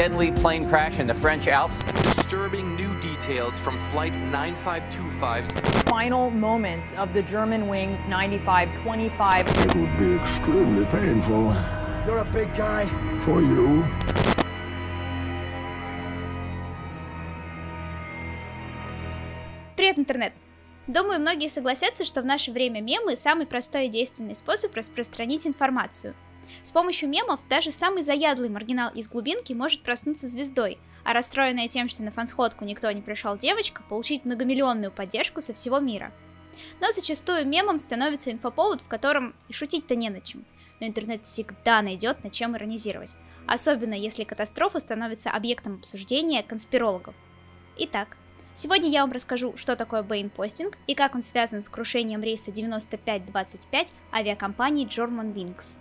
deadly plane crash in the French Alps. Disturbing new details from Flight 9525's Final moments of the German wings 9525. It would be extremely painful You're a big guy. for you. Привет, интернет! Думаю, многие согласятся, что в наше время мемы – самый простой и действенный способ распространить информацию. С помощью мемов даже самый заядлый маргинал из глубинки может проснуться звездой, а расстроенная тем, что на фансходку никто не пришел девочка, получить многомиллионную поддержку со всего мира. Но зачастую мемом становится инфоповод, в котором и шутить-то не на чем. Но интернет всегда найдет над чем иронизировать. Особенно если катастрофа становится объектом обсуждения конспирологов. Итак, Сегодня я вам расскажу, что такое бейнпостинг и как он связан с крушением рейса 9525 авиакомпании German Wings.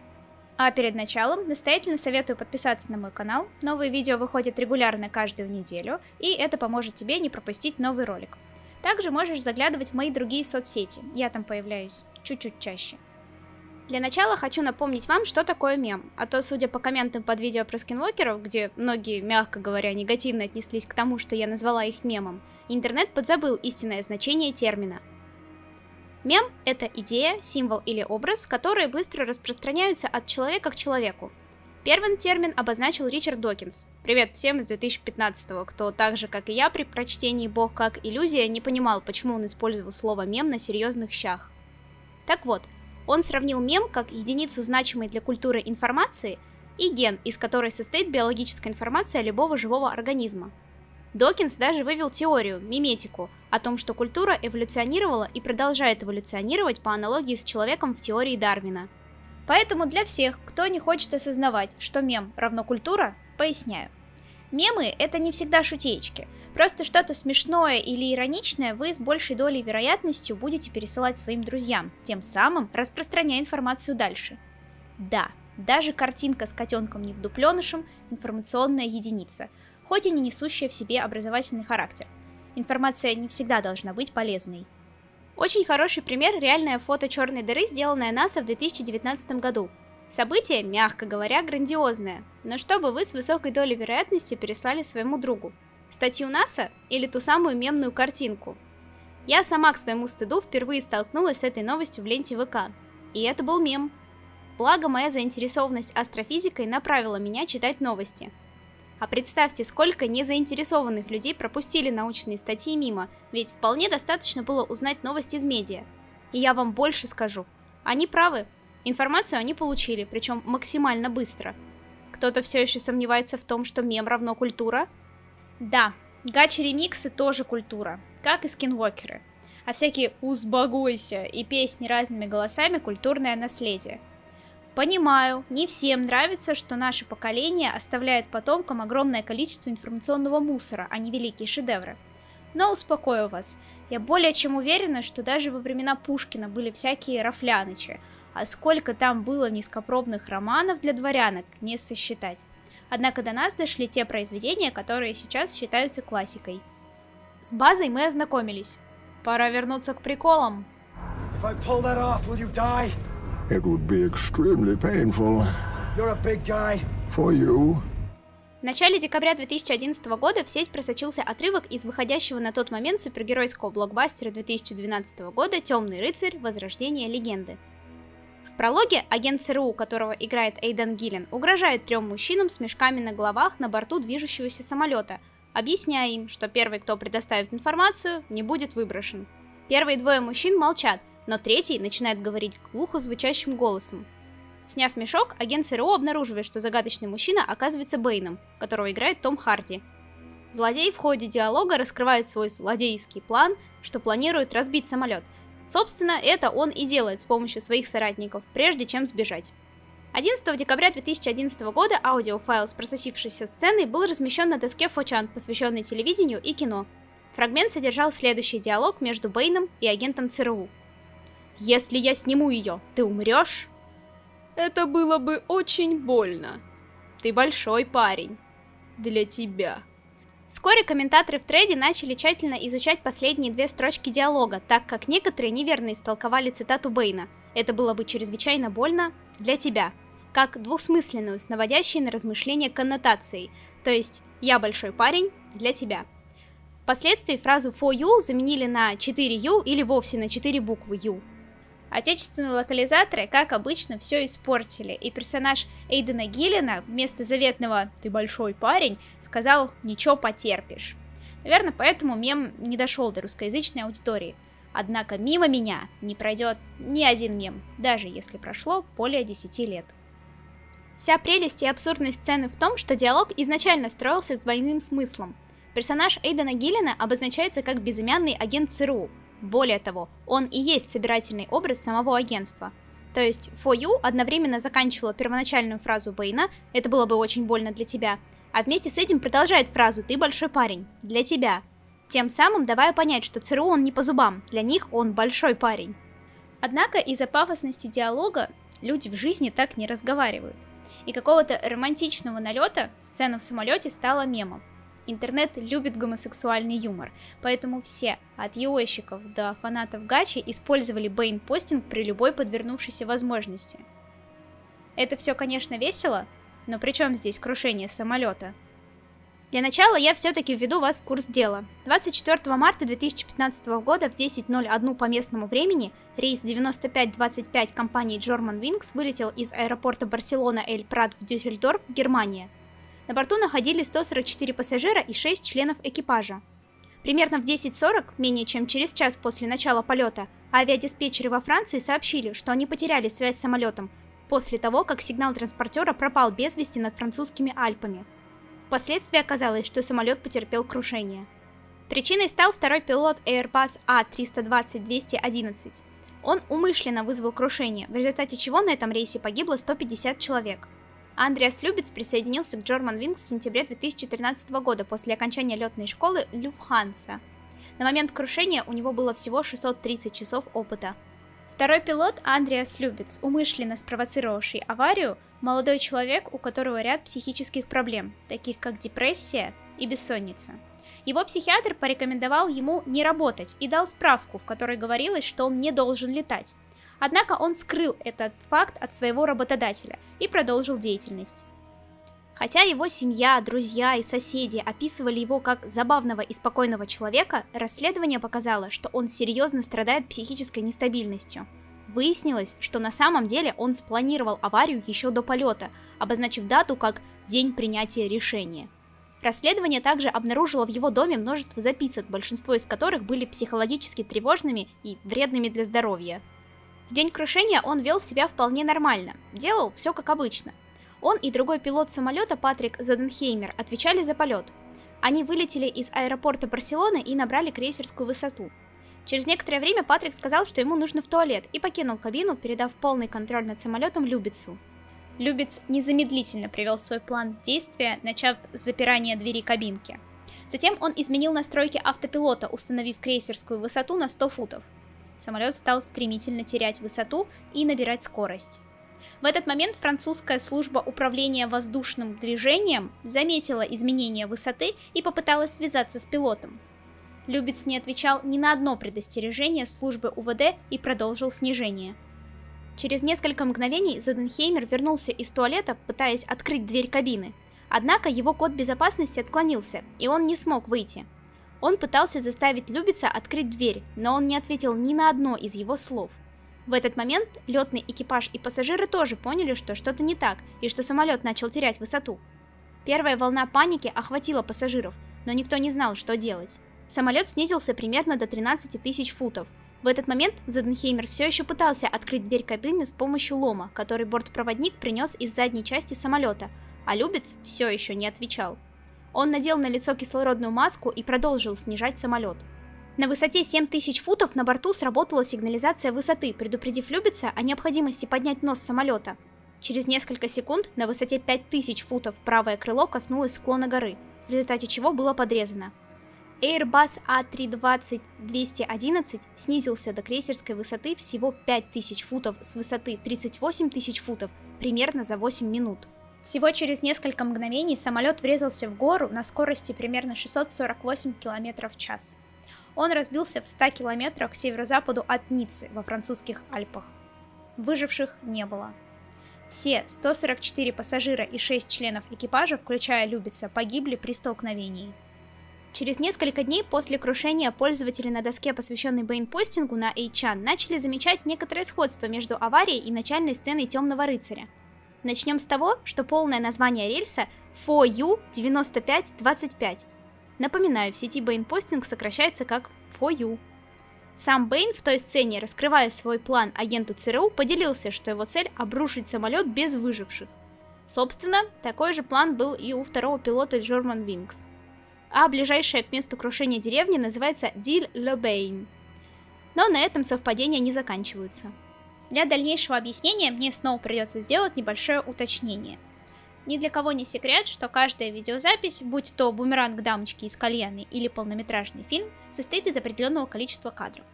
А перед началом настоятельно советую подписаться на мой канал. Новые видео выходят регулярно каждую неделю, и это поможет тебе не пропустить новый ролик. Также можешь заглядывать в мои другие соцсети, я там появляюсь чуть-чуть чаще. Для начала хочу напомнить вам, что такое мем, а то, судя по комментам под видео про скинвокеров, где многие, мягко говоря, негативно отнеслись к тому, что я назвала их мемом, интернет подзабыл истинное значение термина. Мем — это идея, символ или образ, которые быстро распространяются от человека к человеку. Первым термин обозначил Ричард Докинс. Привет всем из 2015-го, кто так же, как и я, при прочтении «Бог как иллюзия» не понимал, почему он использовал слово «мем» на серьезных щах. Так вот, он сравнил мем как единицу значимой для культуры информации и ген, из которой состоит биологическая информация любого живого организма. Докинс даже вывел теорию, миметику, о том, что культура эволюционировала и продолжает эволюционировать по аналогии с человеком в теории Дарвина. Поэтому для всех, кто не хочет осознавать, что мем равно культура, поясняю. Мемы — это не всегда шутеечки. Просто что-то смешное или ироничное вы с большей долей вероятностью будете пересылать своим друзьям, тем самым распространяя информацию дальше. Да, даже картинка с котенком невдупленышем – информационная единица, хоть и не несущая в себе образовательный характер. Информация не всегда должна быть полезной. Очень хороший пример – реальное фото черной дыры, сделанное НАСА в 2019 году. Событие, мягко говоря, грандиозное, но чтобы вы с высокой долей вероятности переслали своему другу. Статью НАСА или ту самую мемную картинку. Я сама к своему стыду впервые столкнулась с этой новостью в ленте ВК. И это был мем. Благо, моя заинтересованность астрофизикой направила меня читать новости. А представьте, сколько незаинтересованных людей пропустили научные статьи мимо, ведь вполне достаточно было узнать новость из медиа. И я вам больше скажу. Они правы. Информацию они получили, причем максимально быстро. Кто-то все еще сомневается в том, что мем равно культура? Да, гачи-ремиксы тоже культура, как и скинвокеры. А всякие «узбагуйся» и песни разными голосами – культурное наследие. Понимаю, не всем нравится, что наше поколение оставляет потомкам огромное количество информационного мусора, а не великие шедевры. Но успокою вас, я более чем уверена, что даже во времена Пушкина были всякие рафлянычи, а сколько там было низкопробных романов для дворянок, не сосчитать. Однако до нас дошли те произведения, которые сейчас считаются классикой. С базой мы ознакомились. Пора вернуться к приколам. If I pull that off, will you die? It would be extremely painful You're a big guy. for you. В начале декабря 2011 года в сеть просочился отрывок из выходящего на тот момент супергеройского блокбастера 2012 года «Темный рыцарь. Возрождение легенды». В прологе агент ЦРУ, которого играет Эйден Гиллен, угрожает трем мужчинам с мешками на головах на борту движущегося самолета, объясняя им, что первый, кто предоставит информацию, не будет выброшен. Первые двое мужчин молчат, но третий начинает говорить глухо звучащим голосом. Сняв мешок, агент ЦРУ обнаруживает, что загадочный мужчина оказывается Бэйном, которого играет Том Харди. Злодей в ходе диалога раскрывает свой злодейский план, что планирует разбить самолет. Собственно, это он и делает с помощью своих соратников, прежде чем сбежать. 11 декабря 2011 года аудиофайл с просочившейся сценой был размещен на доске Фочан, посвященной телевидению и кино. Фрагмент содержал следующий диалог между Бэйном и агентом ЦРУ. «Если я сниму ее, ты умрешь?» «Это было бы очень больно. Ты большой парень. Для тебя». Вскоре комментаторы в трейде начали тщательно изучать последние две строчки диалога, так как некоторые неверно истолковали цитату Бэйна. Это было бы чрезвычайно больно для тебя, как двухсмысленную, с наводящей на размышления коннотацией. то есть «я большой парень для тебя». Впоследствии фразу for you заменили на 4u или вовсе на 4 буквы u. Отечественные локализаторы, как обычно, все испортили, и персонаж Эйдена Гиллина вместо заветного «ты большой парень» сказал «ничего потерпишь». Наверное, поэтому мем не дошел до русскоязычной аудитории. Однако мимо меня не пройдет ни один мем, даже если прошло более 10 лет. Вся прелесть и абсурдность сцены в том, что диалог изначально строился с двойным смыслом. Персонаж Эйдена Гиллина обозначается как безымянный агент ЦРУ, более того, он и есть собирательный образ самого агентства. То есть for you одновременно заканчивала первоначальную фразу Бэйна «это было бы очень больно для тебя», а вместе с этим продолжает фразу «ты большой парень, для тебя», тем самым давая понять, что ЦРУ он не по зубам, для них он большой парень. Однако из-за пафосности диалога люди в жизни так не разговаривают. И какого-то романтичного налета сцена в самолете стала мемом. Интернет любит гомосексуальный юмор, поэтому все, от ЕОщиков до фанатов Гачи, использовали бейн-постинг при любой подвернувшейся возможности. Это все, конечно, весело, но при чем здесь крушение самолета? Для начала я все-таки введу вас в курс дела. 24 марта 2015 года в 10.01 по местному времени рейс 9525 компании Germanwings вылетел из аэропорта Барселона Эль Прат в Дюссельдорф, Германия – на борту находились 144 пассажира и 6 членов экипажа. Примерно в 10.40, менее чем через час после начала полета, авиадиспетчеры во Франции сообщили, что они потеряли связь с самолетом после того, как сигнал транспортера пропал без вести над французскими Альпами. Впоследствии оказалось, что самолет потерпел крушение. Причиной стал второй пилот Airbus A320-211. Он умышленно вызвал крушение, в результате чего на этом рейсе погибло 150 человек – Андреас Любец присоединился к German Wings в сентябре 2013 года после окончания летной школы Люфханса. На момент крушения у него было всего 630 часов опыта. Второй пилот Андреас Любец, умышленно спровоцировавший аварию, молодой человек, у которого ряд психических проблем, таких как депрессия и бессонница. Его психиатр порекомендовал ему не работать и дал справку, в которой говорилось, что он не должен летать. Однако он скрыл этот факт от своего работодателя и продолжил деятельность. Хотя его семья, друзья и соседи описывали его как забавного и спокойного человека, расследование показало, что он серьезно страдает психической нестабильностью. Выяснилось, что на самом деле он спланировал аварию еще до полета, обозначив дату как «день принятия решения». Расследование также обнаружило в его доме множество записок, большинство из которых были психологически тревожными и вредными для здоровья. В день крушения он вел себя вполне нормально, делал все как обычно. Он и другой пилот самолета Патрик Зоденхеймер отвечали за полет. Они вылетели из аэропорта Барселоны и набрали крейсерскую высоту. Через некоторое время Патрик сказал, что ему нужно в туалет, и покинул кабину, передав полный контроль над самолетом Любицу. Любец незамедлительно привел свой план действия, начав с запирания двери кабинки. Затем он изменил настройки автопилота, установив крейсерскую высоту на 100 футов самолет стал стремительно терять высоту и набирать скорость. В этот момент французская служба управления воздушным движением заметила изменение высоты и попыталась связаться с пилотом. Любец не отвечал ни на одно предостережение службы УВД и продолжил снижение. Через несколько мгновений Заденхеймер вернулся из туалета, пытаясь открыть дверь кабины. Однако его код безопасности отклонился, и он не смог выйти – он пытался заставить Любица открыть дверь, но он не ответил ни на одно из его слов. В этот момент летный экипаж и пассажиры тоже поняли, что что-то не так, и что самолет начал терять высоту. Первая волна паники охватила пассажиров, но никто не знал, что делать. Самолет снизился примерно до 13 тысяч футов. В этот момент Заденхеймер все еще пытался открыть дверь кабины с помощью лома, который бортпроводник принес из задней части самолета, а Любец все еще не отвечал. Он надел на лицо кислородную маску и продолжил снижать самолет. На высоте 7000 футов на борту сработала сигнализация высоты, предупредив Любица о необходимости поднять нос самолета. Через несколько секунд на высоте 5000 футов правое крыло коснулось склона горы, в результате чего было подрезано. Airbus A320-211 снизился до крейсерской высоты всего 5000 футов с высоты 38 тысяч футов примерно за 8 минут. Всего через несколько мгновений самолет врезался в гору на скорости примерно 648 км в час. Он разбился в 100 километрах к северо-западу от Ниццы во французских Альпах. Выживших не было. Все 144 пассажира и 6 членов экипажа, включая Любица, погибли при столкновении. Через несколько дней после крушения пользователи на доске, посвященной бейнпостингу на Эйчан, начали замечать некоторое сходство между аварией и начальной сценой Темного рыцаря. Начнем с того, что полное название рельса FOU 9525. Напоминаю, в сети бейнпостинг сокращается как FOU. Сам Бэйн в той сцене, раскрывая свой план агенту ЦРУ, поделился, что его цель обрушить самолет без выживших. Собственно, такой же план был и у второго пилота Джорман Винкс а ближайшая к месту крушения деревня называется Диль-Лебейн. Но на этом совпадения не заканчиваются. Для дальнейшего объяснения мне снова придется сделать небольшое уточнение. Ни для кого не секрет, что каждая видеозапись, будь то бумеранг дамочки из кальяны или полнометражный фильм, состоит из определенного количества кадров.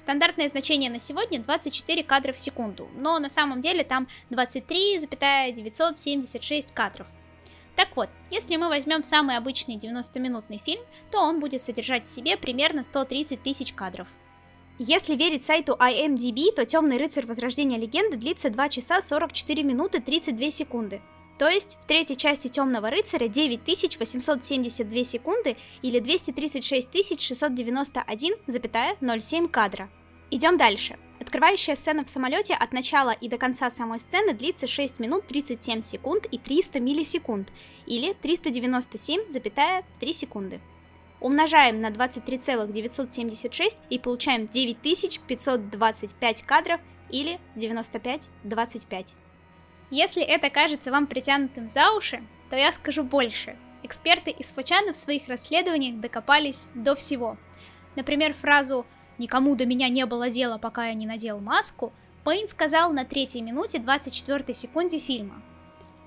Стандартное значение на сегодня 24 кадра в секунду, но на самом деле там 23,976 кадров – так вот, если мы возьмем самый обычный 90-минутный фильм, то он будет содержать в себе примерно 130 тысяч кадров. Если верить сайту IMDb, то «Темный рыцарь. Возрождение легенды» длится 2 часа 44 минуты 32 секунды. То есть в третьей части «Темного рыцаря» 9872 секунды или 236 691,07 кадра. Идем дальше. Открывающая сцена в самолете от начала и до конца самой сцены длится 6 минут 37 секунд и 300 миллисекунд, или 397,3 секунды. Умножаем на 23,976 и получаем 9525 кадров или 95-25. Если это кажется вам притянутым за уши, то я скажу больше. Эксперты из Фочана в своих расследованиях докопались до всего. Например, фразу никому до меня не было дела, пока я не надел маску, Пейн сказал на третьей минуте 24 секунде фильма.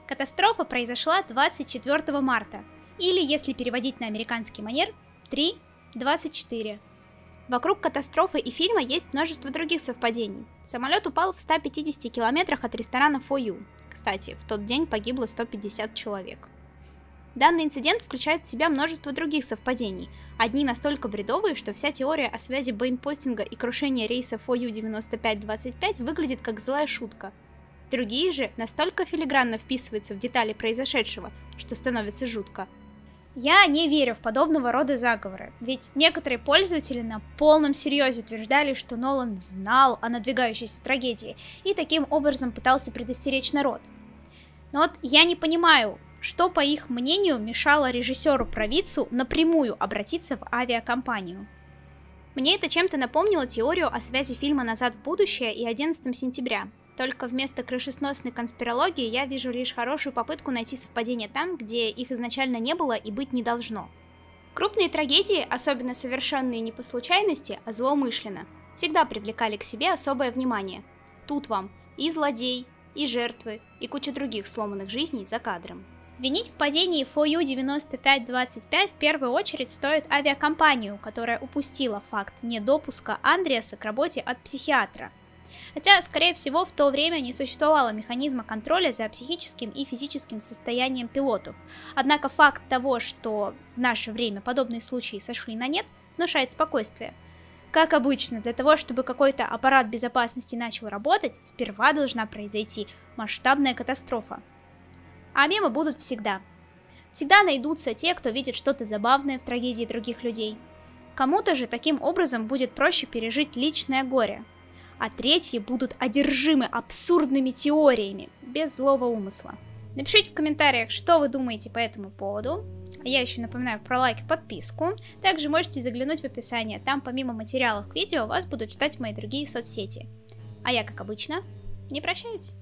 Катастрофа произошла 24 марта, или, если переводить на американский манер, 3.24. Вокруг катастрофы и фильма есть множество других совпадений. Самолет упал в 150 километрах от ресторана Фою. Кстати, в тот день погибло 150 человек. Данный инцидент включает в себя множество других совпадений. Одни настолько бредовые, что вся теория о связи бейнпостинга и крушения рейса FOU 9525 выглядит как злая шутка. Другие же настолько филигранно вписываются в детали произошедшего, что становится жутко. Я не верю в подобного рода заговоры, ведь некоторые пользователи на полном серьезе утверждали, что Нолан знал о надвигающейся трагедии и таким образом пытался предостеречь народ. Но вот я не понимаю, что, по их мнению, мешало режиссеру Провицу напрямую обратиться в авиакомпанию. Мне это чем-то напомнило теорию о связи фильма «Назад в будущее» и 11 сентября. Только вместо крышесносной конспирологии я вижу лишь хорошую попытку найти совпадения там, где их изначально не было и быть не должно. Крупные трагедии, особенно совершенные не по случайности, а злоумышленно, всегда привлекали к себе особое внимание. Тут вам и злодей, и жертвы, и куча других сломанных жизней за кадром. Винить в падении FOU 9525 в первую очередь стоит авиакомпанию, которая упустила факт недопуска Андреаса к работе от психиатра. Хотя, скорее всего, в то время не существовало механизма контроля за психическим и физическим состоянием пилотов. Однако факт того, что в наше время подобные случаи сошли на нет, внушает спокойствие. Как обычно, для того, чтобы какой-то аппарат безопасности начал работать, сперва должна произойти масштабная катастрофа. А мемы будут всегда. Всегда найдутся те, кто видит что-то забавное в трагедии других людей. Кому-то же таким образом будет проще пережить личное горе. А третьи будут одержимы абсурдными теориями, без злого умысла. Напишите в комментариях, что вы думаете по этому поводу. Я еще напоминаю про лайк и подписку. Также можете заглянуть в описание, там помимо материалов к видео вас будут ждать мои другие соцсети. А я, как обычно, не прощаюсь.